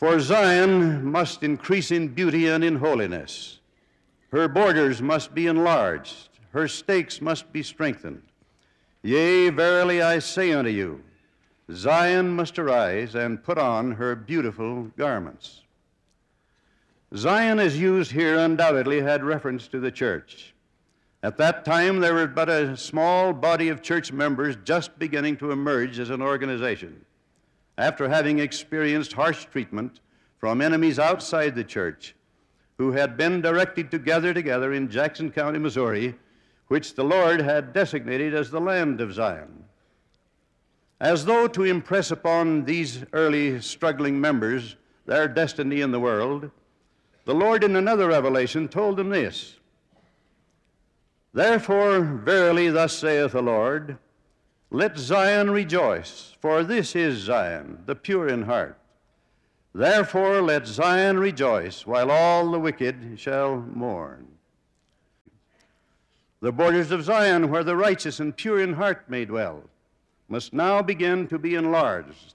For Zion must increase in beauty and in holiness. Her borders must be enlarged. Her stakes must be strengthened. Yea, verily I say unto you, Zion must arise and put on her beautiful garments. Zion, as used here, undoubtedly had reference to the church. At that time, there was but a small body of church members just beginning to emerge as an organization. After having experienced harsh treatment from enemies outside the church, who had been directed to gather together in Jackson County, Missouri, which the Lord had designated as the land of Zion. As though to impress upon these early struggling members their destiny in the world, the Lord in another revelation told them this Therefore, verily, thus saith the Lord, let Zion rejoice, for this is Zion, the pure in heart. Therefore, let Zion rejoice, while all the wicked shall mourn. The borders of Zion, where the righteous and pure in heart may dwell, must now begin to be enlarged.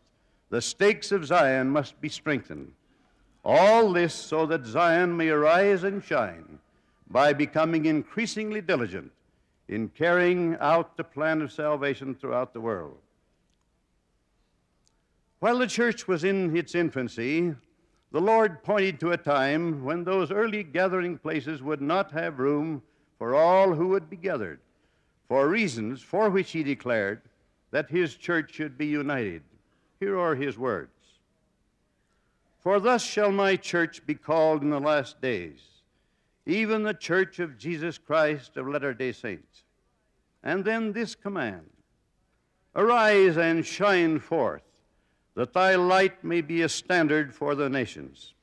The stakes of Zion must be strengthened. All this so that Zion may arise and shine by becoming increasingly diligent in carrying out the plan of salvation throughout the world. While the church was in its infancy, the Lord pointed to a time when those early gathering places would not have room for all who would be gathered, for reasons for which he declared that his church should be united. Here are his words For thus shall my church be called in the last days even the church of Jesus Christ of Latter day Saints. And then this command Arise and shine forth, that thy light may be a standard for the nations.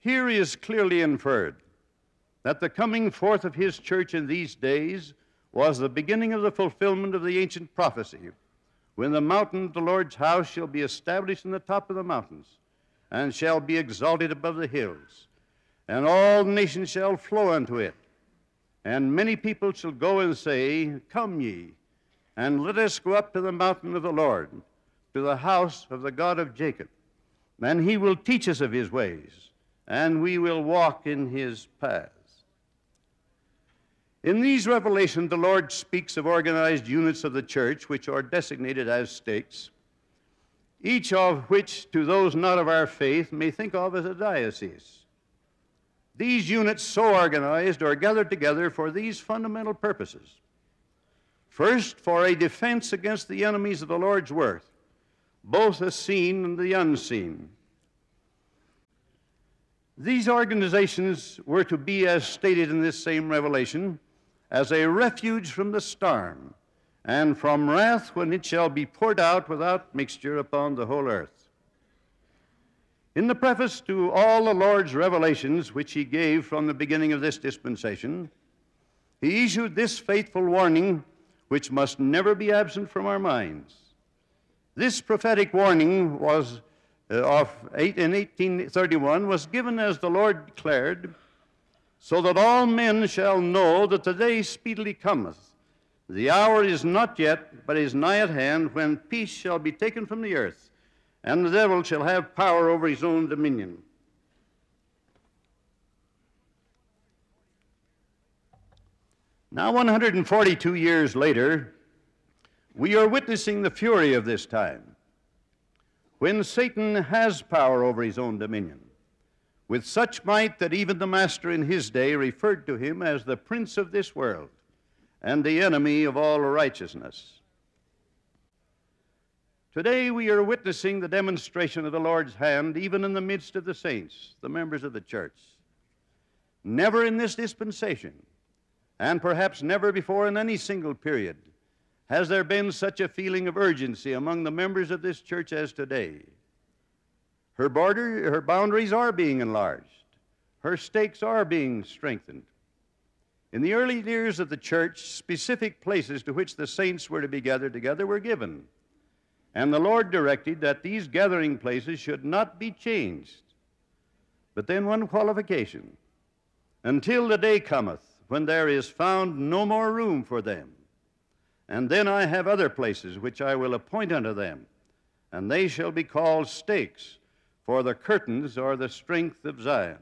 Here is clearly inferred that the coming forth of his church in these days was the beginning of the fulfillment of the ancient prophecy when the mountain of the Lord's house shall be established in the top of the mountains and shall be exalted above the hills and all nations shall flow unto it. And many people shall go and say, Come ye, and let us go up to the mountain of the Lord, to the house of the God of Jacob. And he will teach us of his ways, and we will walk in his paths. In these revelations, the Lord speaks of organized units of the church, which are designated as stakes, each of which, to those not of our faith, may think of as a diocese. These units, so organized, are gathered together for these fundamental purposes. First, for a defense against the enemies of the Lord's work, both the seen and the unseen. These organizations were to be, as stated in this same revelation, as a refuge from the storm and from wrath when it shall be poured out without mixture upon the whole earth. In the preface to all the Lord's revelations which he gave from the beginning of this dispensation, he issued this faithful warning which must never be absent from our minds. This prophetic warning was uh, of eight, in 1831 was given as the Lord declared, so that all men shall know that the day speedily cometh. The hour is not yet, but is nigh at hand, when peace shall be taken from the earth and the devil shall have power over his own dominion. Now, 142 years later, we are witnessing the fury of this time when Satan has power over his own dominion, with such might that even the Master in his day referred to him as the prince of this world and the enemy of all righteousness. Today we are witnessing the demonstration of the Lord's hand even in the midst of the saints, the members of the church. Never in this dispensation, and perhaps never before in any single period, has there been such a feeling of urgency among the members of this church as today. Her border, her boundaries are being enlarged. Her stakes are being strengthened. In the early years of the church, specific places to which the saints were to be gathered together were given. And the Lord directed that these gathering places should not be changed. But then one qualification until the day cometh when there is found no more room for them. And then I have other places which I will appoint unto them, and they shall be called stakes, for the curtains are the strength of Zion.